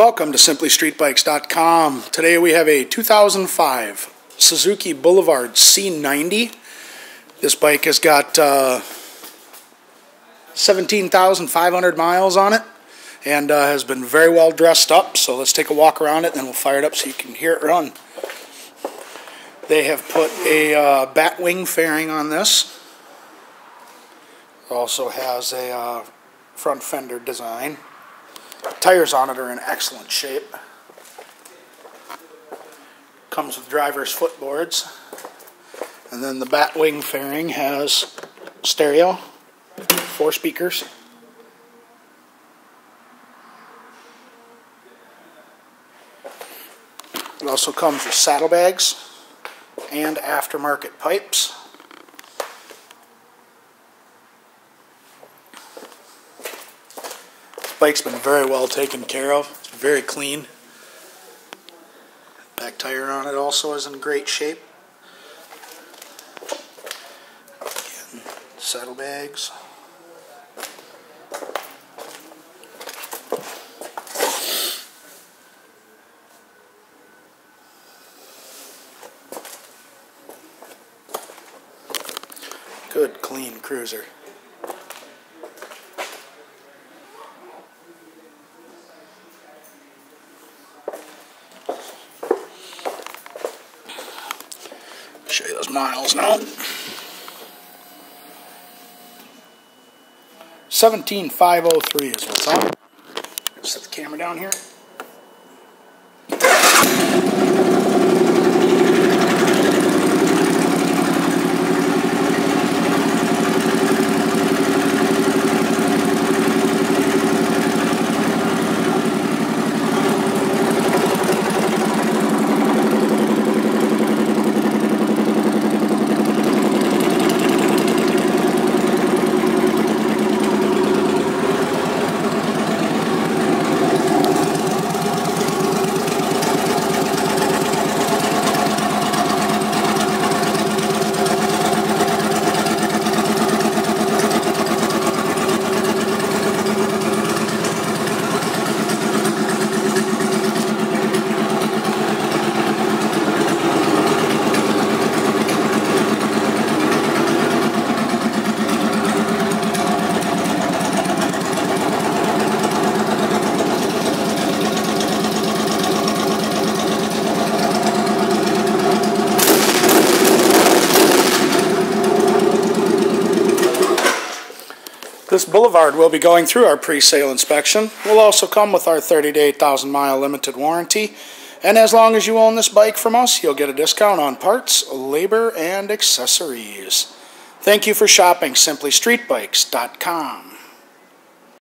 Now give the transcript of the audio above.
Welcome to SimplyStreetBikes.com. Today we have a 2005 Suzuki Boulevard C90. This bike has got uh, 17,500 miles on it and uh, has been very well dressed up. So let's take a walk around it and we'll fire it up so you can hear it run. They have put a uh, batwing fairing on this. It also has a uh, front fender design. Tires on it are in excellent shape. Comes with driver's footboards. And then the Batwing fairing has stereo, four speakers. It also comes with saddlebags and aftermarket pipes. Bike's been very well taken care of. It's very clean. Back tire on it also is in great shape. Again, saddlebags. Good clean cruiser. Show you those miles now. 17503 is what's on. Set the camera down here. This Boulevard will be going through our pre-sale inspection. Will also come with our 30 to 8,000 mile limited warranty. And as long as you own this bike from us, you'll get a discount on parts, labor, and accessories. Thank you for shopping SimplyStreetBikes.com.